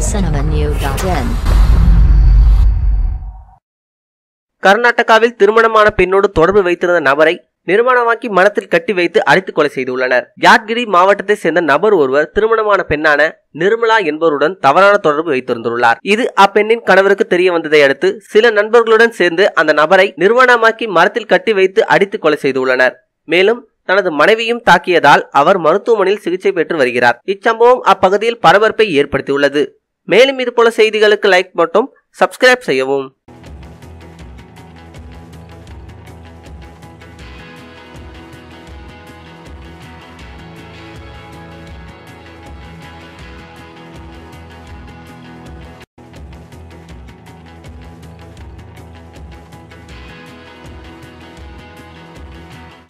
tamilcinemanew.in கர்நாடகாவில் திருமணமான பெண்ணோடு தொடர்பு வைத்திருந்த நபரை நிர்மாணமாக்கி மனத்தில் கட்டி வைத்து அடித்து கொலை செய்துள்ளனர். யாத்கிரி மாவட்டத்தை சேர்ந்த நபர் ஒருவர் திருமணமான பெண்ணான நிர்மலா என்பவருடன் தவறான தொடர்பு வைத்திருந்துள்ளார். இது அப்பெண்ணின் கணவருக்கு தெரிய வந்ததை அடுத்து சில நண்பர்களுடன் சேர்ந்து அந்த நபரை நிர்வாணமாக்கி மரத்தில் கட்டி வைத்து அடித்து கொலை செய்துள்ளனர். மேலும் தனது மனைவியும் தாக்கியதால் அவர் மருத்துவமனையில் சிகிச்சை பெற்று வருகிறார். இச்சம்பவம் அப்பகுதியில் பரபரப்பை ஏற்படுத்தியுள்ளது. மேலும் இதுபோல செய்திகளுக்கு லைக் மட்டும் சப்ஸ்கிரைப் செய்யவும்.